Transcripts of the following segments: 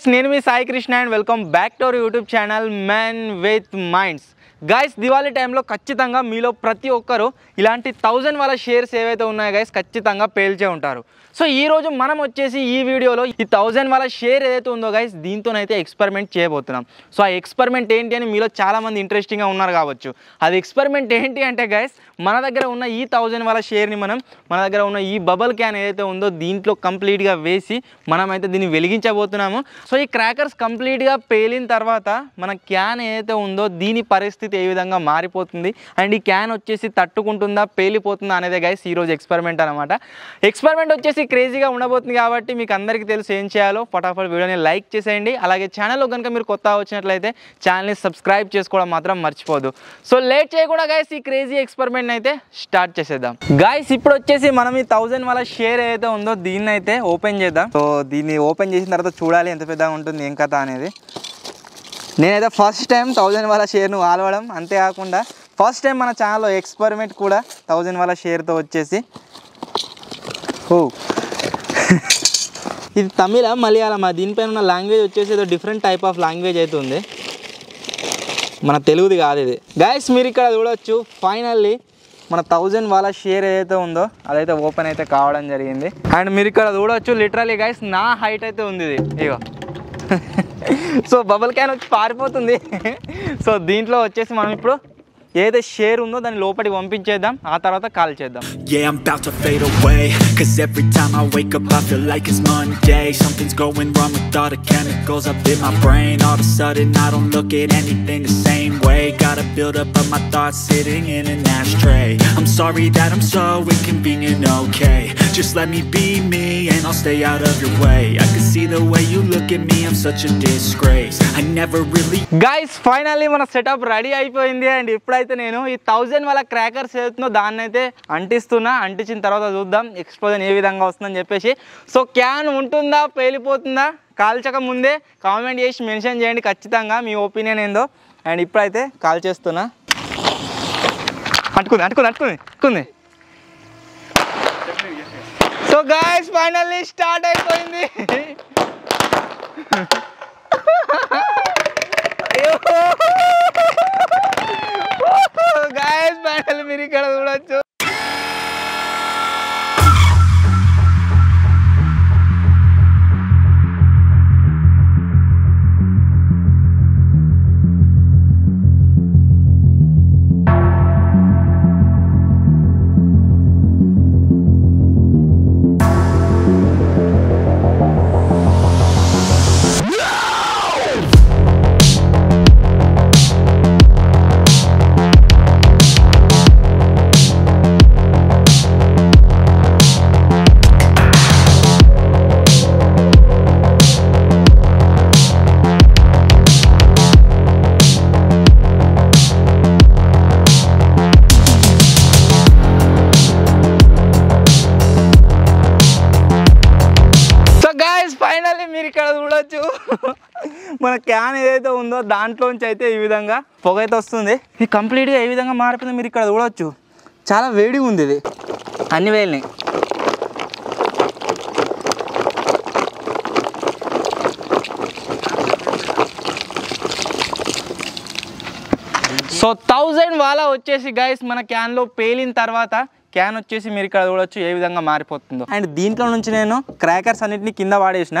Guys నేను మీ Sai Krishna and welcome back to our YouTube channel man with minds guys Diwali టైంలో ఖచ్చితంగా మీలో ప్రతి ఒక్కరు ఇలాంటి థౌజండ్ వాళ్ళ షేర్స్ ఏవైతే ఉన్నాయో గైస్ ఖచ్చితంగా పేల్చే ఉంటారు. సో ఈ రోజు మనం వచ్చేసి ఈ వీడియోలో ఈ థౌజండ్ వాళ్ళ షేర్ ఏదైతే ఉందో గైస్ దీంతోనైతే ఎక్స్పెరిమెంట్ చేయబోతున్నాం. సో ఆ ఎక్స్పెరిమెంట్ ఏంటి అని మీలో చాలామంది ఇంట్రెస్టింగ్గా ఉన్నారు కావచ్చు. అది ఎక్స్పెరిమెంట్ ఏంటి అంటే గైస్ మన దగ్గర ఉన్న ఈ థౌజండ్ వాళ్ళ షేర్ని మనం మన దగ్గర ఉన్న ఈ బబల్ క్యాన్ ఏదైతే ఉందో దీంట్లో కంప్లీట్గా వేసి మనమైతే దీన్ని వెలిగించబోతున్నాము. సో ఈ క్రాకర్స్ కంప్లీట్గా పేలిన తర్వాత మన క్యాన్ ఏదైతే ఉందో దీని పరిస్థితి ఏ విధంగా మారిపోతుంది? అండ్ ఈ క్యాన్ వచ్చేసి తట్టుకుంటుందా పేలిపోతుందా అనేదే గైస్ ఈరోజు ఎక్స్పెరిమెంట్ అనమాట ఎక్స్పెరిమెంట్ వచ్చేసి క్రేజీగా ఉండబోతుంది కాబట్టి మీకు అందరికీ తెలుసు ఏం చేయాలో. ఫటాఫట్ వీడియోని లైక్ చేసేయండి. అలాగే ఛానల్లో కనుక మీరు కొత్త వచ్చినట్లయితే ఛానల్ని సబ్స్క్రైబ్ చేసుకోవడం మాత్రం మర్చిపోదు. సో లేట్ చేయకుండా గైస్ ఈ క్రేజీ ఎక్స్పెరిమెంట్ అయితే స్టార్ట్ చేసేద్దాం. గైస్ ఇప్పుడు వచ్చేసి మనం ఈ థౌజండ్ వాళ్ళ షేర్ ఏదైతే ఉందో దీన్ని అయితే ఓపెన్ చేద్దాం. సో దీన్ని ఓపెన్ చేసిన తర్వాత చూడాలి ఎంత పెద్ద పెద్దగా ఉంటుంది ఏం కథ అనేది. నేనైతే ఫస్ట్ టైం థౌజండ్ వాళ్ళ షేర్ను ఆలవడం అంతేకాకుండా ఫస్ట్ టైం మన ఛానల్లో ఎక్స్పెరిమెంట్ కూడా థౌజండ్ వాళ్ళ షేర్తో వచ్చేసి. ఓ. ఇది తమిళ మలయాళం దీనిపైన ఉన్న లాంగ్వేజ్ వచ్చేసి ఏదో డిఫరెంట్ టైప్ ఆఫ్ లాంగ్వేజ్ అయితే ఉంది మన తెలుగుది కాదు ఇది. గైస్ మీరు ఇక్కడ చూడొచ్చు ఫైనల్లీ మన థౌజండ్ వాళ్ళ షేర్ ఏదైతే ఉందో అదైతే ఓపెన్ అయితే కావడం జరిగింది. అండ్ మీరు ఇక్కడ చూడొచ్చు లిటరలీ గైస్ నా హైట్ అయితే ఉంది ఇది. ఇగో. సో బబుల్ క్యాన్ వచ్చి పారిపోతుంది సో దీంట్లో వచ్చేసి మనం ఇప్పుడు ఏదైతే షేర్ ఉందో దాన్ని లోపలికి పంపించేద్దాం ఆ తర్వాత కాల్ చేద్దాం Yeah, I'm about to fade away Cause every time I wake up I feel like it's Monday Something's going wrong with all the chemicals up in my brain All of a sudden I don't look at anything the same way Gotta build up of my thoughts sitting in an ashtray I'm sorry that I'm so inconvenient, okay Just let me be me and I'll stay out of your way. I can see the way you look at me, I'm such a disgrace. I never really Guys, finally మన setup ready అయిపోయింది and. ఇప్పుడైతే నేను ఈ thousand వాళ్ళ crackers ఏదైతుందో దాన్ని అయితే అంటిస్తున్నా. అంటించిన తర్వాత చూద్దాం ఎక్స్ప్లోజన్ ఏ విధంగా వస్తుందని చెప్పేసి. సో క్యాన్ ఉంటుందా? పేలిపోతుందా? కాల్చక ముందే కామెంట్ చేసి మెన్షన్ చేయండి ఖచ్చితంగా. మీ ఒపీనియన్ ఏందో? అండ్ ఇప్పుడైతే కాల్ చేస్తున్నా. అంటుకుంది అంటుకుంది అంటుకుంది అంటుకుంది. సో గాయస్ ఫైనల్లీ స్టార్ట్ అయిపోయింది. అయ్యో గాయస్ ఫైనల్ మీరు ఇక్కడ చూడొచ్చు. ఫైనల్లీ మీరు ఇక్కడ చూడొచ్చు. మన క్యాన్ ఏదైతే ఉందో దాంట్లోంచి అయితే ఈ విధంగా పొగ అయితే వస్తుంది. ఇది కంప్లీట్గా ఏ విధంగా మారిపోయిందో మీరు ఇక్కడ చూడొచ్చు. చాలా వేడిగా ఉంది ఇది. అన్ని వేలినాయి సో థౌజండ్ వాలా వచ్చేసి గైస్ మన క్యాన్లో పేలిన తర్వాత క్యాన్ వచ్చేసి మీరు ఇక్కడ చూడొచ్చు ఏ విధంగా మారిపోతుందో. అండ్ దీంట్లో నుంచి నేను క్రాకర్స్ అన్నిటిని కింద వాడేసిన.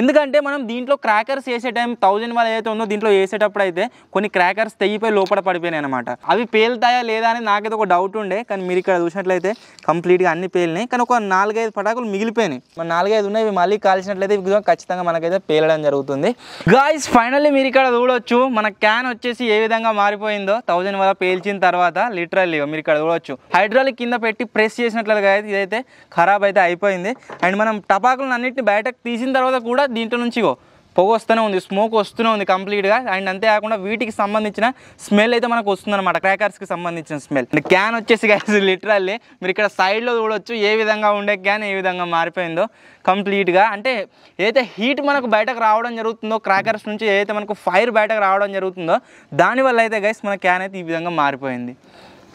ఎందుకంటే మనం దీంట్లో క్రాకర్స్ వేసే టైం థౌజండ్ వల్ల ఏదైతే ఉందో దీంట్లో వేసేటప్పుడు అయితే కొన్ని క్రాకర్స్ తెగిపోయి లోపల పడిపోయినాయి అనమాట అవి పేలుతాయా లేదా అని నాకైతే ఒక డౌట్ ఉండే. కానీ మీరు ఇక్కడ చూసినట్లయితే కంప్లీట్గా అన్ని పేలినాయి. కానీ ఒక నాలుగైదు పటాకులు మిగిలిపోయినాయి. మన నాలుగైదు ఉన్నాయి ఇవి మళ్ళీ కాల్చినట్లయితే ఇవి ఖచ్చితంగా మనకైతే పేలడం జరుగుతుంది. గాయస్ ఫైనల్లీ మీరు ఇక్కడ చూడొచ్చు మన క్యాన్ వచ్చేసి ఏ విధంగా మారిపోయిందో. థౌజండ్ వల్ల పేల్చిన తర్వాత లిటరల్లీ మీరు ఇక్కడ చూడొచ్చు. హైడ్రాలిక్ కింద పెట్టి ప్రెస్ చేసినట్లుగా అయితే ఇదైతే ఖరాబ్ అయితే అయిపోయింది. అండ్ మనం టపాకులను అన్నింటిని బయటకు తీసిన తర్వాత కూడా దీంట్లో నుంచి పొగ వస్తూనే ఉంది స్మోక్ వస్తూనే ఉంది కంప్లీట్గా. అండ్ అంతేకాకుండా వీటికి సంబంధించిన స్మెల్ అయితే మనకు వస్తుందన్నమాట క్రాకర్స్కి సంబంధించిన స్మెల్. అండ్ క్యాన్ వచ్చేసి గైస్ లిటరల్లీ మీరు ఇక్కడ సైడ్లో చూడొచ్చు ఏ విధంగా ఉండే క్యాన్ ఏ విధంగా మారిపోయిందో కంప్లీట్గా. అంటే ఏదైతే హీట్ మనకు బయటకు రావడం జరుగుతుందో క్రాకర్స్ నుంచి ఏదైతే మనకు ఫైర్ బయటకు రావడం జరుగుతుందో దానివల్ల అయితే గైస్ మన క్యాన్ అయితే ఈ విధంగా మారిపోయింది.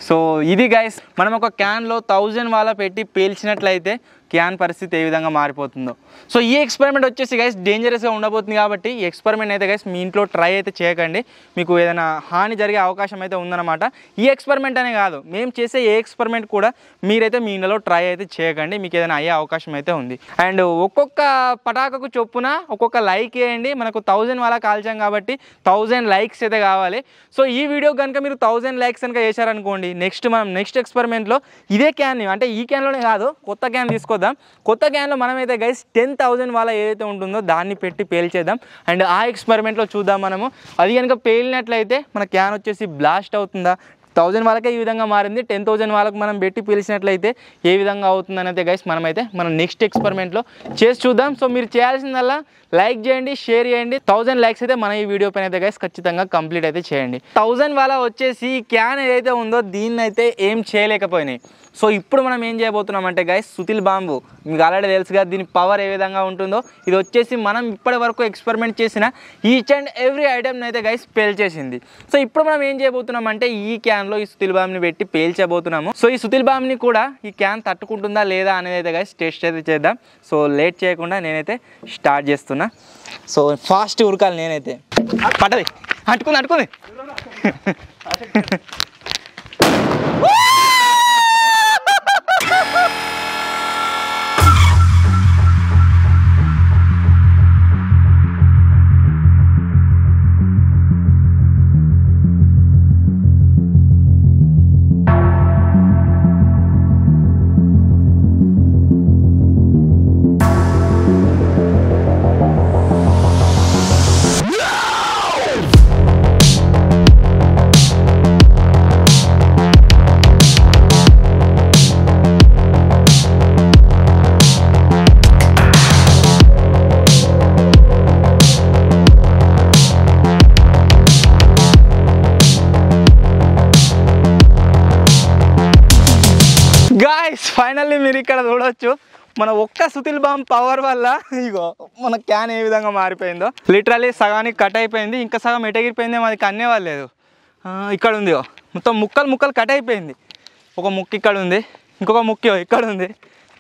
సో ఇది గైస్ మనం ఒక క్యాన్లో థౌజండ్ వాళ్ళ పెట్టి పేల్చినట్లయితే క్యాన్ పరిస్థితి ఏ విధంగా మారిపోతుందో. సో ఈ ఎక్స్పెరిమెంట్ వచ్చేసి గైస్ డేంజరస్గా ఉండబోతుంది కాబట్టి ఈ ఎక్స్పెరిమెంట్ అయితే గైస్ మీ ఇంట్లో ట్రై అయితే చేయకండి. మీకు ఏదైనా హాని జరిగే అవకాశం అయితే ఉందన్నమాట. ఈ ఎక్స్పెరిమెంట్ అనే కాదు మేము చేసే ఏ ఎక్స్పెరిమెంట్ కూడా మీరైతే మీ ఇంట్లో ట్రై అయితే చేయకండి. మీకు ఏదైనా అయ్యే అవకాశం అయితే ఉంది. అండ్ ఒక్కొక్క పటాకకు చొప్పున ఒక్కొక్క లైక్ వేయండి. మనకు థౌజండ్ వాళ్ళ కాల్చాం కాబట్టి థౌజండ్ లైక్స్ అయితే కావాలి. సో ఈ వీడియో కనుక మీరు థౌజండ్ లైక్స్ కనుక చేశారనుకోండి నెక్స్ట్ మనం నెక్స్ట్ ఎక్స్పెరిమెంట్లో ఇదే క్యాన్ అంటే ఈ క్యాన్లోనే కాదు కొత్త క్యాన్ తీసుకో తీసుకొద్దాం కొత్త క్యాన్లో మనమైతే గైస్ టెన్ థౌజండ్ వాళ్ళ ఏదైతే ఉంటుందో దాన్ని పెట్టి పేల్చేద్దాం అండ్ ఆ ఎక్స్పెరిమెంట్లో చూద్దాం మనము. అది కనుక పేలినట్లయితే మన క్యాన్ వచ్చేసి బ్లాస్ట్ అవుతుందా? థౌజండ్ వాళ్ళకే ఈ విధంగా మారింది. టెన్ థౌజండ్ వాళ్ళకి మనం పెట్టి పిలిచినట్లయితే ఏ విధంగా అవుతుందని అయితే గైస్ మనమైతే మనం నెక్స్ట్ ఎక్స్పెరిమెంట్లో చేసి చూద్దాం. సో మీరు చేయాల్సిందల్లా లైక్ చేయండి షేర్ చేయండి. థౌజండ్ లైక్స్ అయితే మన ఈ వీడియో పైన అయితే గైస్ ఖచ్చితంగా కంప్లీట్ అయితే చేయండి. థౌజండ్ వాళ్ళ వచ్చేసి క్యాన్ ఏదైతే ఉందో దీన్ని అయితే ఏం చేయలేకపోయినాయి. సో ఇప్పుడు మనం ఏం చేయబోతున్నాం అంటే గైస్ సుతిల్ బాంబు. మీకు ఆల్రెడీ తెలుసు కదా దీని పవర్ ఏ విధంగా ఉంటుందో. ఇది వచ్చేసి మనం ఇప్పటి వరకు ఎక్స్పెరిమెంట్ చేసిన ఈచ్ అండ్ ఎవ్రీ ఐటెంని అయితే గైస్ పేల్చేసింది. సో ఇప్పుడు మనం ఏం చేయబోతున్నాం అంటే ఈ క్యాన్లో ఈ సుతిల్ బాంబ్ని పెట్టి పేల్చబోతున్నాము. సో ఈ సుతిల్ బాంబ్ని కూడా ఈ క్యాన్ తట్టుకుంటుందా లేదా అనేది అయితే కానీ టెస్ట్ అయితే చేద్దాం. సో లేట్ చేయకుండా నేనైతే స్టార్ట్ చేస్తున్నా. సో ఫాస్ట్ ఉరకాలి నేనైతే. పట్టది. అంటుకుంది అంటుకుంది. ఫైనల్లీ మీరు ఇక్కడ చూడవచ్చు మన ఒక్క సుతిల్ బాంబ్ పవర్ వల్ల ఇగో మన క్యాన్ ఏ విధంగా మారిపోయిందో. లిటరలీ సగానికి కట్ అయిపోయింది ఇంకా సగం ఎటగిరిపోయింది మాది కన్నే ఇక్కడ ఉంది మొత్తం ముక్కలు ముక్కలు కట్ అయిపోయింది. ఒక ముక్క ఇక్కడ ఉంది ఇంకొక ముక్క ఇక్కడ ఉంది.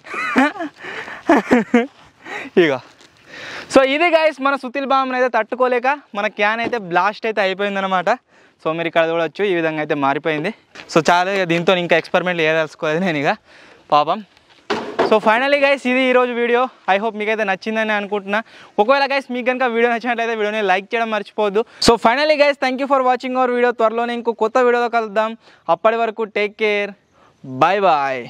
ఇగో. సో ఇది గాయస్ మన సుతిల్ బాంబ్ని అయితే తట్టుకోలేక మన క్యాన్ అయితే బ్లాస్ట్ అయితే అయిపోయిందనమాట సో మీరు ఇక్కడ చూడొచ్చు ఈ విధంగా అయితే మారిపోయింది. సో చాలా దీంతో ఇంకా ఎక్స్పెరిమెంట్ చేయదలుచుకోలేదు నేను ఇక పాపం. సో ఫైనలీ గైస్ ఇది ఈరోజు వీడియో ఐ హోప్ మీకైతే నచ్చిందని అనుకుంటున్నా. ఒకవేళ గైస్ మీకు కనుక వీడియో నచ్చినట్లయితే వీడియోని లైక్ చేయడం మర్చిపోవద్దు. So finally guys thank you for watching our video త్వరలోనే ఇంకో కొత్త వీడియోలో కలుద్దాం. అప్పటి వరకు టేక్ కేర్ బాయ్ బాయ్